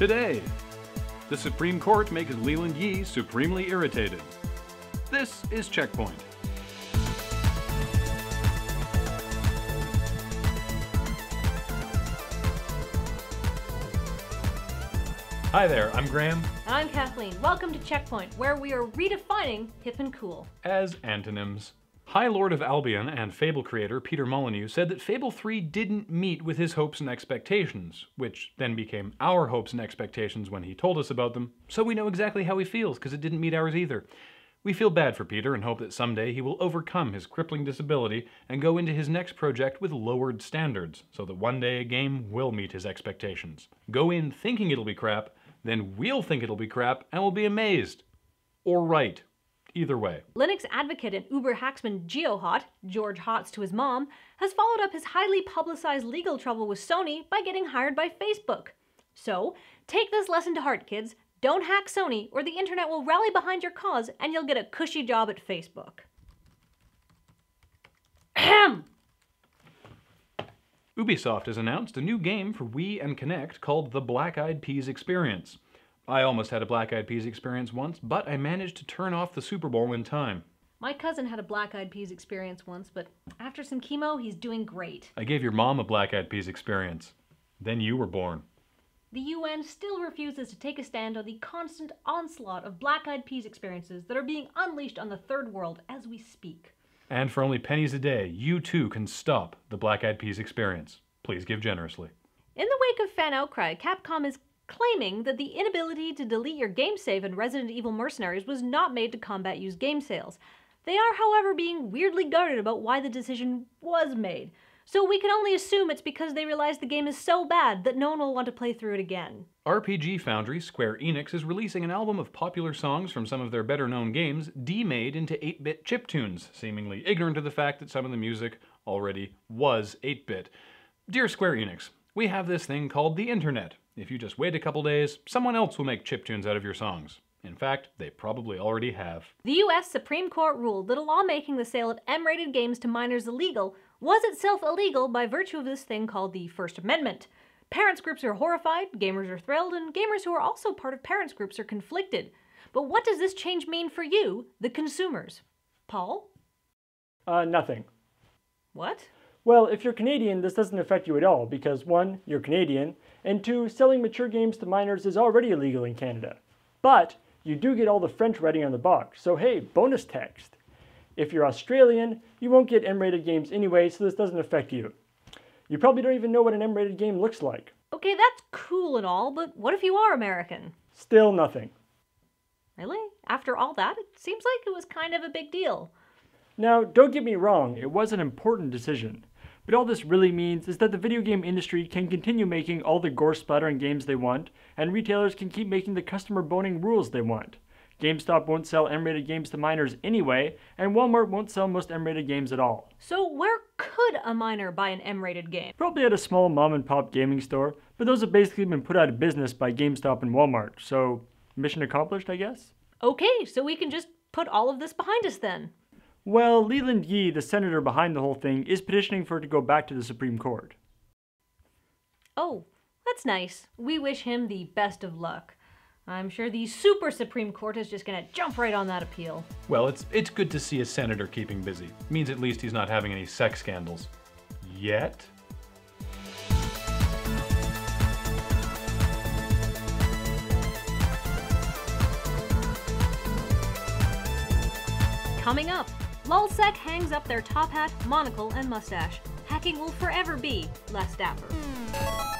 Today, the Supreme Court makes Leland Yee supremely irritated. This is Checkpoint. Hi there, I'm Graham. I'm Kathleen. Welcome to Checkpoint, where we are redefining hip and cool. As antonyms. High Lord of Albion and Fable creator Peter Molyneux said that Fable 3 didn't meet with his hopes and expectations, which then became our hopes and expectations when he told us about them, so we know exactly how he feels because it didn't meet ours either. We feel bad for Peter and hope that someday he will overcome his crippling disability and go into his next project with lowered standards, so that one day a game will meet his expectations. Go in thinking it'll be crap, then we'll think it'll be crap and we'll be amazed. Or right. Either way. Linux advocate and Uber hacksman GeoHot, George Hotz to his mom, has followed up his highly publicized legal trouble with Sony by getting hired by Facebook. So, take this lesson to heart, kids. Don't hack Sony, or the internet will rally behind your cause and you'll get a cushy job at Facebook. Ahem! Ubisoft has announced a new game for Wii and Kinect called the Black Eyed Peas Experience. I almost had a Black Eyed Peas experience once, but I managed to turn off the Super Bowl in time. My cousin had a Black Eyed Peas experience once, but after some chemo, he's doing great. I gave your mom a Black Eyed Peas experience. Then you were born. The UN still refuses to take a stand on the constant onslaught of Black Eyed Peas experiences that are being unleashed on the third world as we speak. And for only pennies a day, you too can stop the Black Eyed Peas experience. Please give generously. In the wake of fan outcry, Capcom is claiming that the inability to delete your game save in Resident Evil Mercenaries was not made to combat used game sales. They are, however, being weirdly guarded about why the decision was made. So we can only assume it's because they realize the game is so bad that no one will want to play through it again. RPG foundry Square Enix is releasing an album of popular songs from some of their better known games demade into 8 bit chiptunes, seemingly ignorant of the fact that some of the music already was 8 bit. Dear Square Enix, we have this thing called the Internet. If you just wait a couple days, someone else will make chiptunes out of your songs. In fact, they probably already have. The US Supreme Court ruled that a law making the sale of M rated games to minors illegal was itself illegal by virtue of this thing called the First Amendment. Parents groups are horrified, gamers are thrilled, and gamers who are also part of parents groups are conflicted. But what does this change mean for you, the consumers? Paul? Uh, nothing. What? Well, if you're Canadian, this doesn't affect you at all because one, you're Canadian, and two, selling mature games to minors is already illegal in Canada. But you do get all the French writing on the box, so hey, bonus text. If you're Australian, you won't get M-rated games anyway, so this doesn't affect you. You probably don't even know what an M-rated game looks like. Okay, that's cool and all, but what if you are American? Still nothing. Really? After all that, it seems like it was kind of a big deal. Now, don't get me wrong, it was an important decision. But all this really means is that the video game industry can continue making all the gore splattering games they want, and retailers can keep making the customer boning rules they want. GameStop won't sell M-rated games to minors anyway, and Walmart won't sell most M-rated games at all. So where could a minor buy an M-rated game? Probably at a small mom and pop gaming store, but those have basically been put out of business by GameStop and Walmart, so mission accomplished, I guess? Okay, so we can just put all of this behind us then. Well, Leland Yee, the senator behind the whole thing, is petitioning for it to go back to the Supreme Court. Oh, that's nice. We wish him the best of luck. I'm sure the Super Supreme Court is just gonna jump right on that appeal. Well, it's it's good to see a senator keeping busy. Means at least he's not having any sex scandals. Yet? Coming up, Lulzsec hangs up their top hat, monocle, and mustache. Hacking will forever be less dapper. Hmm.